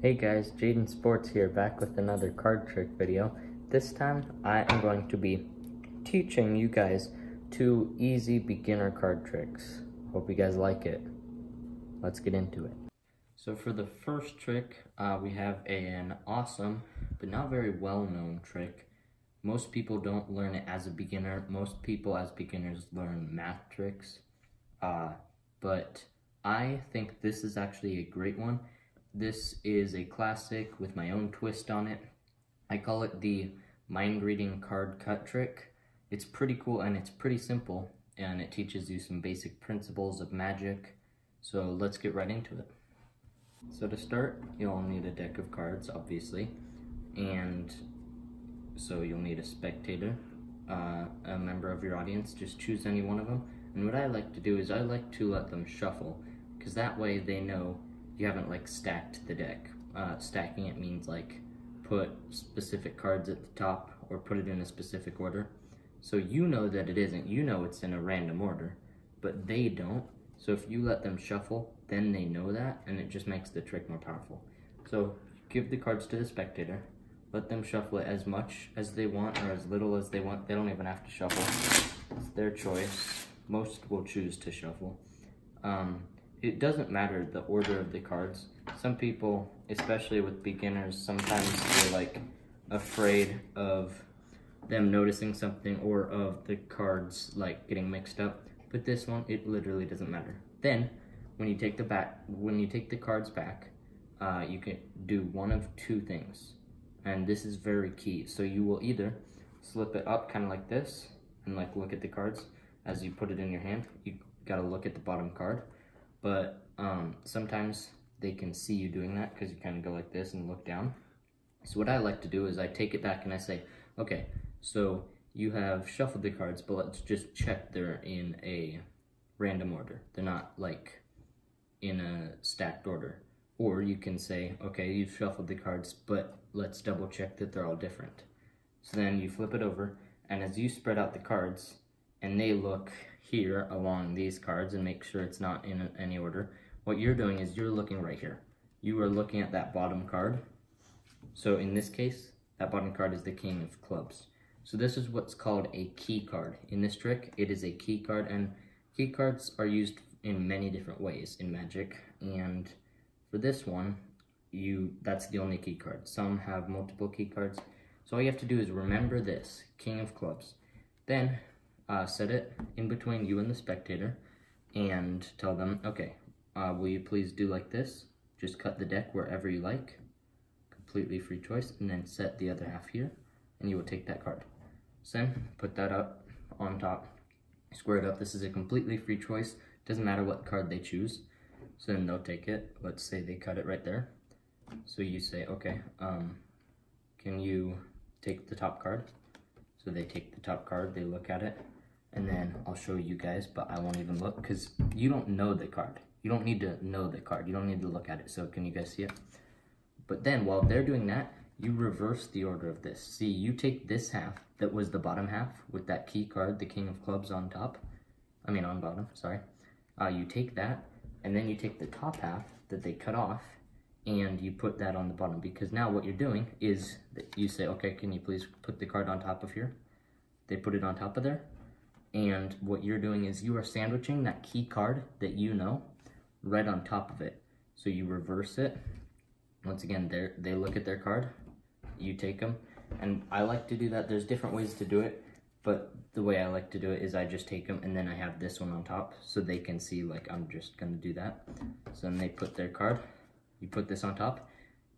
Hey guys, Jaeden Sports here, back with another card trick video. This time, I am going to be teaching you guys two easy beginner card tricks. Hope you guys like it. Let's get into it. So for the first trick, uh, we have an awesome, but not very well-known trick. Most people don't learn it as a beginner. Most people as beginners learn math tricks. Uh, but I think this is actually a great one this is a classic with my own twist on it. I call it the mind reading card cut trick. It's pretty cool and it's pretty simple and it teaches you some basic principles of magic. So let's get right into it. So to start, you'll need a deck of cards, obviously, and so you'll need a spectator, uh, a member of your audience, just choose any one of them. And what I like to do is I like to let them shuffle, because that way they know you haven't like stacked the deck. Uh, stacking it means like put specific cards at the top or put it in a specific order. So you know that it isn't. You know it's in a random order, but they don't. So if you let them shuffle, then they know that, and it just makes the trick more powerful. So give the cards to the spectator. Let them shuffle it as much as they want or as little as they want. They don't even have to shuffle. It's their choice. Most will choose to shuffle. Um, it doesn't matter the order of the cards. Some people, especially with beginners, sometimes they're like afraid of them noticing something or of the cards like getting mixed up. But this one, it literally doesn't matter. Then, when you take the back, when you take the cards back, uh, you can do one of two things, and this is very key. So you will either slip it up kind of like this, and like look at the cards as you put it in your hand. You gotta look at the bottom card, but um, sometimes they can see you doing that because you kind of go like this and look down. So what I like to do is I take it back and I say, okay, so you have shuffled the cards, but let's just check they're in a random order. They're not like in a stacked order. Or you can say, okay, you've shuffled the cards, but let's double check that they're all different. So then you flip it over, and as you spread out the cards, and they look here along these cards and make sure it's not in any order, what you're doing is you're looking right here. You are looking at that bottom card. So in this case, that bottom card is the king of clubs. So this is what's called a key card. In this trick, it is a key card and key cards are used in many different ways in Magic. And for this one, you that's the only key card. Some have multiple key cards. So all you have to do is remember this, king of clubs. Then uh, set it in between you and the spectator and tell them, okay, uh, will you please do like this? Just cut the deck wherever you like, completely free choice, and then set the other half here, and you will take that card. So put that up on top, square it up. This is a completely free choice. Doesn't matter what card they choose. So then they'll take it. Let's say they cut it right there. So you say, okay, um, can you take the top card? So they take the top card, they look at it, and then I'll show you guys, but I won't even look because you don't know the card. You don't need to know the card. You don't need to look at it. So can you guys see it? But then while they're doing that, you reverse the order of this. See, you take this half that was the bottom half with that key card, the king of clubs on top. I mean on bottom, sorry. Uh, you take that, and then you take the top half that they cut off, and you put that on the bottom. Because now what you're doing is you say, okay, can you please put the card on top of here? They put it on top of there, and what you're doing is you are sandwiching that key card that you know right on top of it. So you reverse it. Once again, they they look at their card, you take them, and I like to do that. There's different ways to do it, but the way I like to do it is I just take them and then I have this one on top so they can see like I'm just gonna do that. So then they put their card, you put this on top,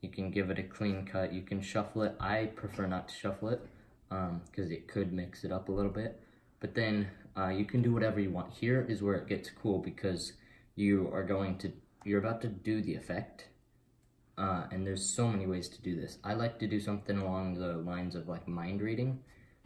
you can give it a clean cut, you can shuffle it. I prefer not to shuffle it because um, it could mix it up a little bit. But then uh, you can do whatever you want. Here is where it gets cool because you are going to, you're about to do the effect. Uh, and there's so many ways to do this. I like to do something along the lines of like mind reading.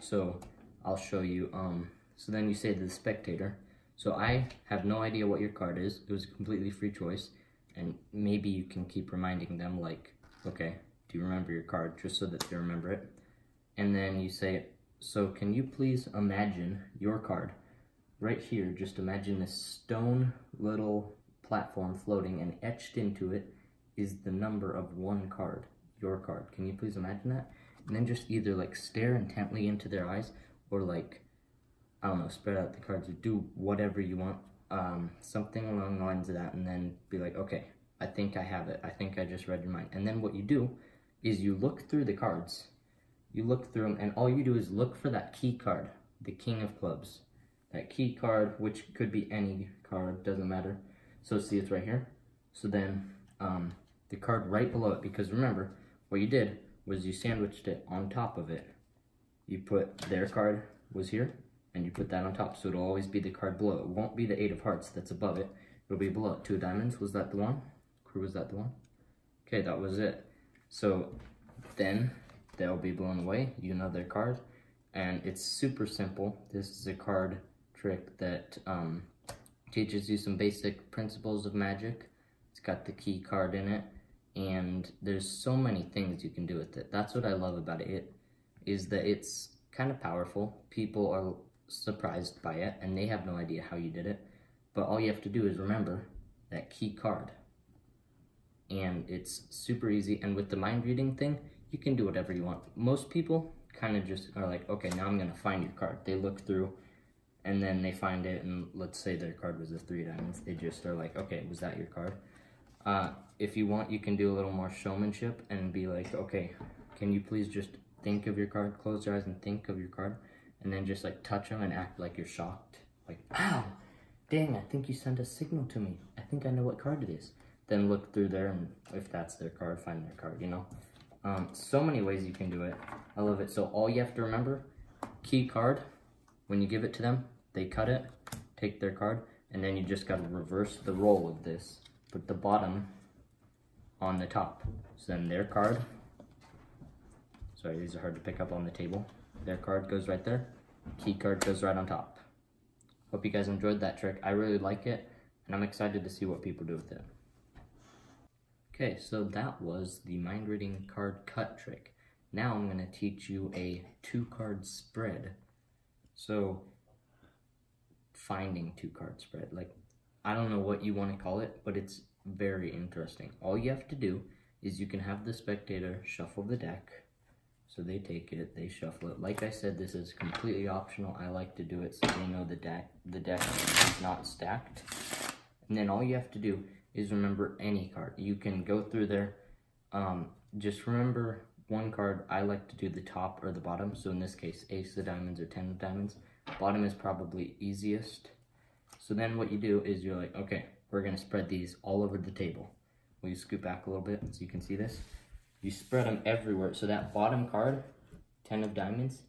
So I'll show you. Um, so then you say to the spectator, so I have no idea what your card is. It was a completely free choice. And maybe you can keep reminding them like, okay, do you remember your card? Just so that they remember it. And then you say, so can you please imagine your card right here? Just imagine this stone little platform floating and etched into it is the number of one card, your card. Can you please imagine that? And then just either like stare intently into their eyes or like, I don't know, spread out the cards or do whatever you want, um, something along the lines of that, and then be like, okay, I think I have it. I think I just read your mind. And then what you do is you look through the cards, you look through them, and all you do is look for that key card, the King of Clubs. That key card, which could be any card, doesn't matter. So see, it's right here. So then um, the card right below it, because remember, what you did was you sandwiched it on top of it. You put their card was here, and you put that on top, so it'll always be the card below. It won't be the eight of hearts that's above it. It'll be below it. Two diamonds, was that the one? Crew, was that the one? Okay, that was it. So then they'll be blown away. You know their card. And it's super simple. This is a card trick that um, teaches you some basic principles of magic. It's got the key card in it. And there's so many things you can do with it. That's what I love about it, it is that it's kind of powerful. People are surprised by it and they have no idea how you did it. But all you have to do is remember that key card. And it's super easy. And with the mind reading thing, you can do whatever you want. Most people kind of just are like, okay, now I'm going to find your card. They look through and then they find it and let's say their card was a three diamonds. They just are like, okay, was that your card? Uh, if you want, you can do a little more showmanship and be like, okay, can you please just think of your card, close your eyes and think of your card, and then just like touch them and act like you're shocked. Like, ow, dang, I think you sent a signal to me. I think I know what card it is. Then look through there and if that's their card, find their card, you know? Um, so many ways you can do it. I love it. So all you have to remember, key card, when you give it to them, they cut it, take their card, and then you just gotta reverse the roll of this. Put the bottom on the top. So then their card, sorry, these are hard to pick up on the table. Their card goes right there, key card goes right on top. Hope you guys enjoyed that trick. I really like it, and I'm excited to see what people do with it. Okay, so that was the mind reading card cut trick. Now I'm going to teach you a two card spread. So, finding two card spread. Like, I don't know what you want to call it, but it's very interesting. All you have to do is you can have the spectator shuffle the deck. So they take it, they shuffle it. Like I said, this is completely optional. I like to do it so they know the deck the deck is not stacked. And then all you have to do is remember any card. You can go through there. Um, just remember one card. I like to do the top or the bottom. So in this case, ace of diamonds or ten of diamonds. Bottom is probably easiest. So then what you do is you're like, okay, we're gonna spread these all over the table. Will you scoot back a little bit so you can see this? You spread them everywhere. So that bottom card, 10 of diamonds,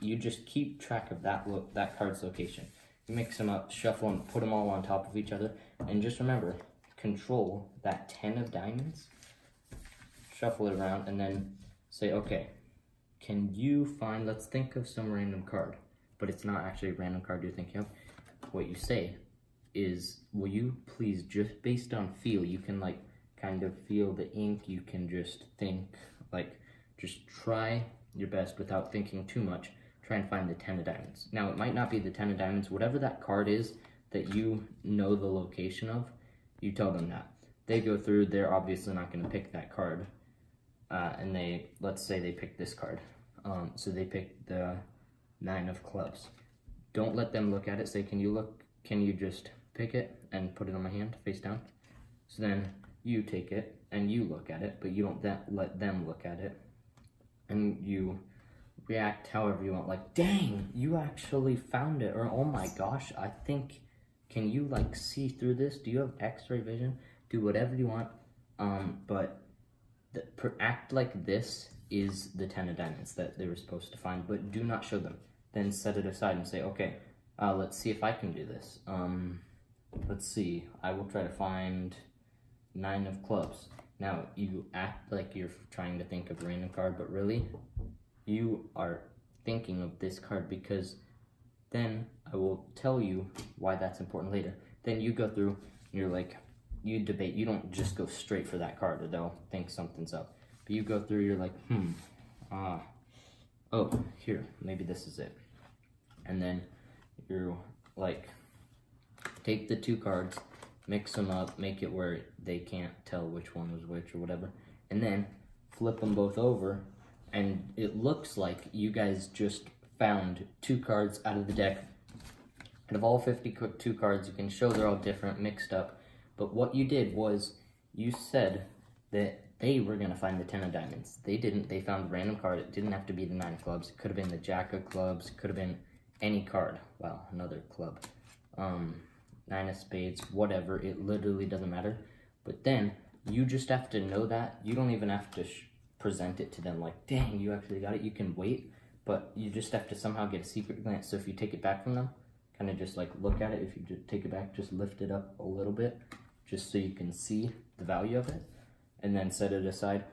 you just keep track of that that card's location. You mix them up, shuffle them, put them all on top of each other, and just remember, control that 10 of diamonds, shuffle it around, and then say, okay, can you find, let's think of some random card, but it's not actually a random card you're thinking of. What you say is, will you please, just based on feel, you can like kind of feel the ink, you can just think, like, just try your best without thinking too much, try and find the 10 of diamonds. Now, it might not be the 10 of diamonds, whatever that card is that you know the location of, you tell them that. They go through, they're obviously not going to pick that card. Uh, and they, let's say they pick this card. Um, so they pick the nine of clubs. Don't let them look at it. Say, can you look, can you just pick it and put it on my hand face down? So then you take it and you look at it, but you don't that let them look at it. And you react however you want. Like, dang, you actually found it. Or, oh my gosh, I think can you like see through this? Do you have x-ray vision? Do whatever you want. Um, but the, per, act like this is the 10 of diamonds that they were supposed to find, but do not show them. Then set it aside and say, okay, uh, let's see if I can do this. Um, let's see, I will try to find nine of clubs. Now, you act like you're trying to think of a random card, but really, you are thinking of this card because then I will tell you why that's important later. Then you go through, you're like, you debate. You don't just go straight for that card or they'll think something's up. But you go through, you're like, hmm, ah, oh, here, maybe this is it. And then you're like, take the two cards, mix them up, make it where they can't tell which one was which or whatever, and then flip them both over, and it looks like you guys just found two cards out of the deck. Out of all 52 cards, you can show they're all different, mixed up, but what you did was you said that they were going to find the 10 of diamonds. They didn't. They found a random card. It didn't have to be the 9 of clubs. It could have been the jack of clubs. Could have been any card. Well, another club. Um, nine of spades, whatever. It literally doesn't matter. But then you just have to know that. You don't even have to present it to them like, dang, you actually got it. You can wait, but you just have to somehow get a secret glance. So if you take it back from them, kind of just like look at it. If you just take it back, just lift it up a little bit, just so you can see the value of it, and then set it aside.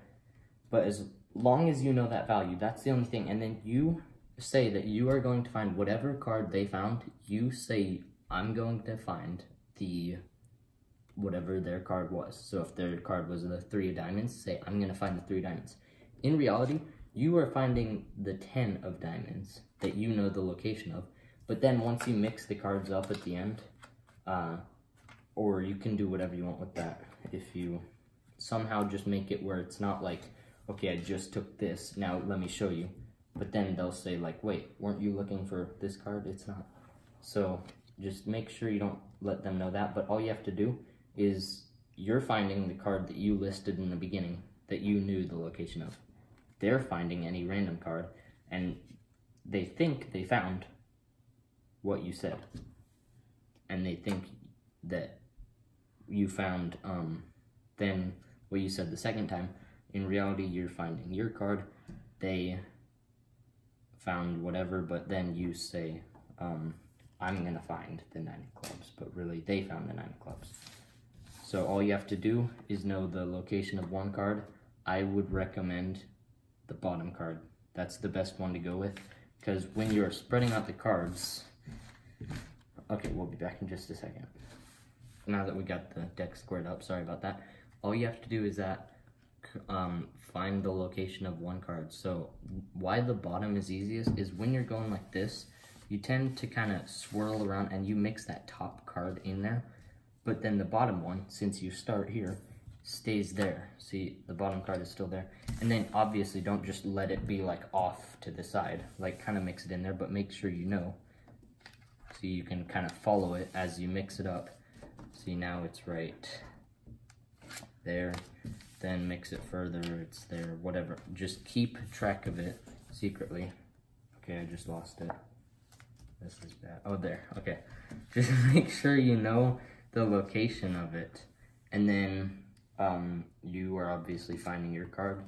But as long as you know that value, that's the only thing. And then you say that you are going to find whatever card they found. You say I'm going to find the whatever their card was. So if their card was the three of diamonds, say I'm going to find the three diamonds. In reality, you are finding the 10 of diamonds that you know the location of. But then once you mix the cards up at the end, uh, or you can do whatever you want with that. If you somehow just make it where it's not like, okay, I just took this, now let me show you. But then they'll say like, wait, weren't you looking for this card? It's not. So just make sure you don't let them know that. But all you have to do is you're finding the card that you listed in the beginning that you knew the location of. They're finding any random card and they think they found what you said. And they think that you found um, then what you said the second time. In reality, you're finding your card. They found whatever, but then you say, um, I'm going to find the nine of clubs, but really they found the nine of clubs. So all you have to do is know the location of one card. I would recommend the bottom card. That's the best one to go with because when you're spreading out the cards, okay, we'll be back in just a second. Now that we got the deck squared up, sorry about that. All you have to do is that um, find the location of one card. So why the bottom is easiest is when you're going like this, you tend to kind of swirl around and you mix that top card in there. But then the bottom one, since you start here, stays there. See, the bottom card is still there. And then obviously don't just let it be like off to the side. Like kind of mix it in there, but make sure you know. So you can kind of follow it as you mix it up. See, now it's right there. Then mix it further, it's there, whatever. Just keep track of it secretly. Okay, I just lost it. This is bad. Oh, there. Okay. Just make sure you know the location of it. And then um, you are obviously finding your card.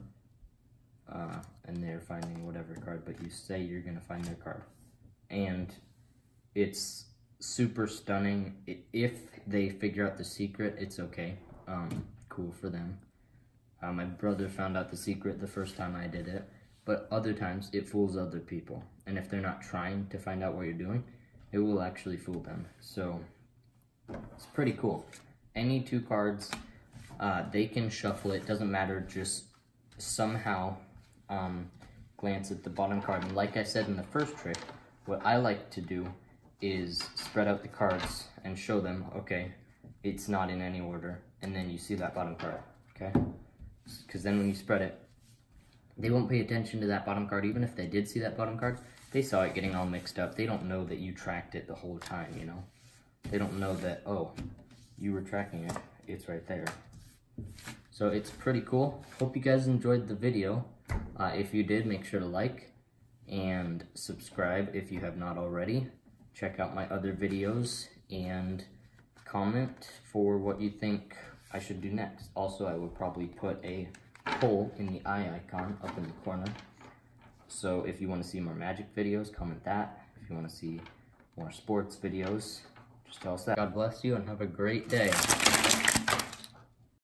Uh, and they're finding whatever card, but you say you're going to find their card. And it's super stunning. If they figure out the secret, it's okay. Um, cool for them. Uh, my brother found out the secret the first time I did it but other times it fools other people. And if they're not trying to find out what you're doing, it will actually fool them. So it's pretty cool. Any two cards, uh, they can shuffle it, doesn't matter, just somehow um, glance at the bottom card. And like I said in the first trick, what I like to do is spread out the cards and show them, okay, it's not in any order. And then you see that bottom card, okay? Because then when you spread it, they won't pay attention to that bottom card. Even if they did see that bottom card, they saw it getting all mixed up. They don't know that you tracked it the whole time, you know? They don't know that, oh, you were tracking it. It's right there. So it's pretty cool. Hope you guys enjoyed the video. Uh, if you did, make sure to like and subscribe if you have not already. Check out my other videos and comment for what you think I should do next. Also, I will probably put a poll in the eye icon up in the corner. So if you want to see more magic videos, comment that. If you want to see more sports videos, just tell us that. God bless you and have a great day.